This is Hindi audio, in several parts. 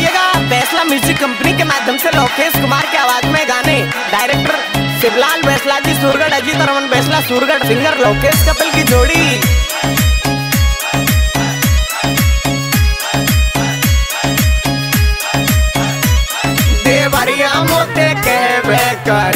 सुनाइएगा बैसला म्यूज़िक कंपनी के माध्यम से लोकेश कुमार के आवाज़ में गाने। डायरेक्टर शिवलाल बैसला जी, सूरगढ़ अजीत रमन बैसला, सूरगढ़ सिंगर लोकेश कपिल की जोड़ी। देवरिया मोते के बेकर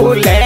Pulé.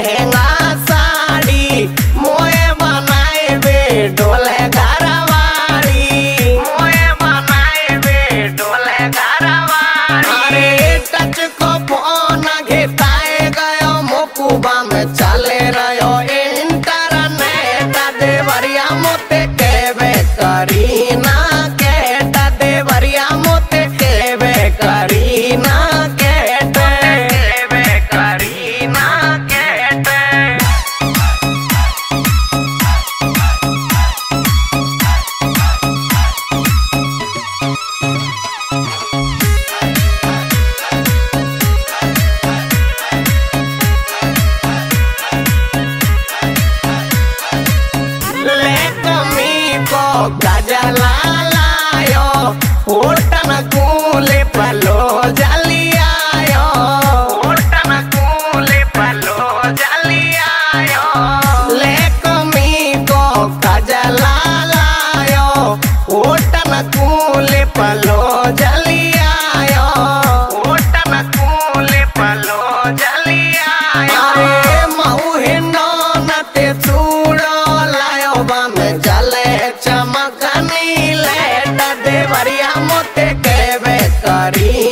चमकनी लेट देवरिया मोते करी.